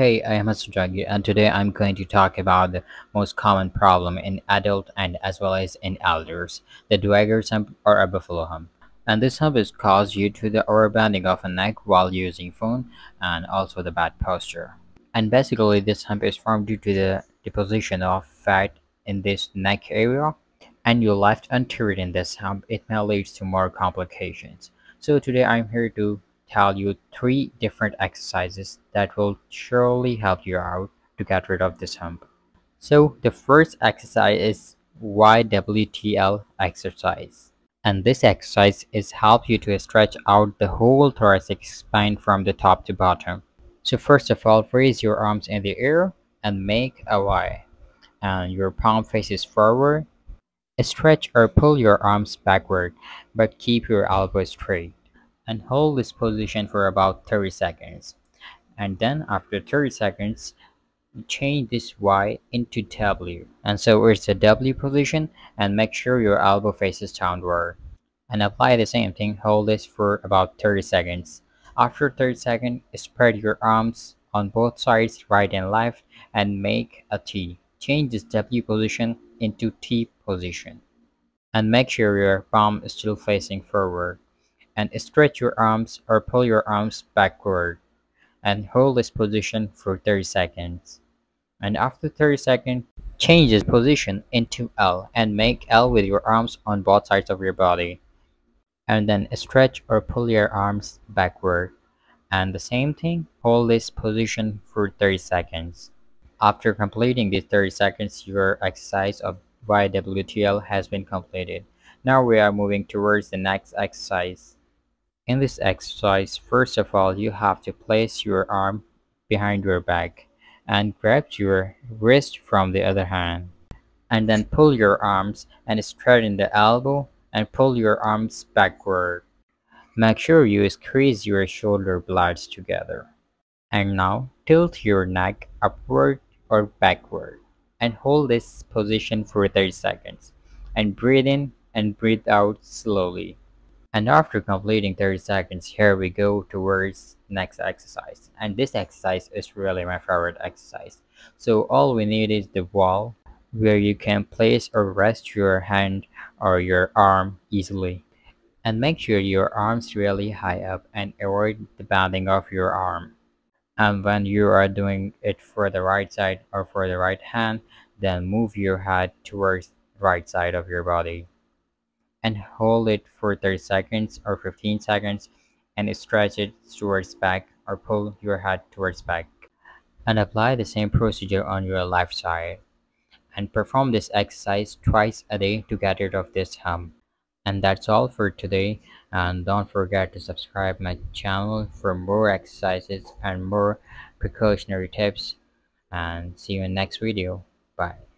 Hey, I am Hasujagi and today I'm going to talk about the most common problem in adult and as well as in elders, the Dowager's hump or a buffalo hump. And this hump is caused due to the overbending of a neck while using phone and also the bad posture. And basically this hump is formed due to the deposition of fat in this neck area and you left untreated in this hump, it may lead to more complications. So today I'm here to tell you three different exercises that will surely help you out to get rid of this hump. So the first exercise is YWTL exercise. And this exercise is help you to stretch out the whole thoracic spine from the top to bottom. So first of all, raise your arms in the air and make a Y. And your palm faces forward. Stretch or pull your arms backward, but keep your elbows straight and hold this position for about 30 seconds. And then after 30 seconds, change this Y into W. And so it's a W position and make sure your elbow faces downward. And apply the same thing, hold this for about 30 seconds. After 30 seconds, spread your arms on both sides, right and left, and make a T. Change this W position into T position. And make sure your palm is still facing forward and stretch your arms or pull your arms backward and hold this position for 30 seconds. And after 30 seconds, change this position into L and make L with your arms on both sides of your body. And then stretch or pull your arms backward. And the same thing, hold this position for 30 seconds. After completing these 30 seconds, your exercise of YWTL has been completed. Now we are moving towards the next exercise. In this exercise, first of all, you have to place your arm behind your back and grab your wrist from the other hand. And then pull your arms and straighten the elbow and pull your arms backward. Make sure you squeeze your shoulder blades together. And now tilt your neck upward or backward and hold this position for 30 seconds and breathe in and breathe out slowly. And after completing 30 seconds, here we go towards next exercise. And this exercise is really my favorite exercise. So all we need is the wall where you can place or rest your hand or your arm easily. And make sure your arms really high up and avoid the bending of your arm. And when you are doing it for the right side or for the right hand, then move your head towards right side of your body and hold it for 30 seconds or 15 seconds and stretch it towards back or pull your head towards back. And apply the same procedure on your left side. And perform this exercise twice a day to get rid of this hump. And that's all for today. And don't forget to subscribe my channel for more exercises and more precautionary tips. And see you in next video. Bye.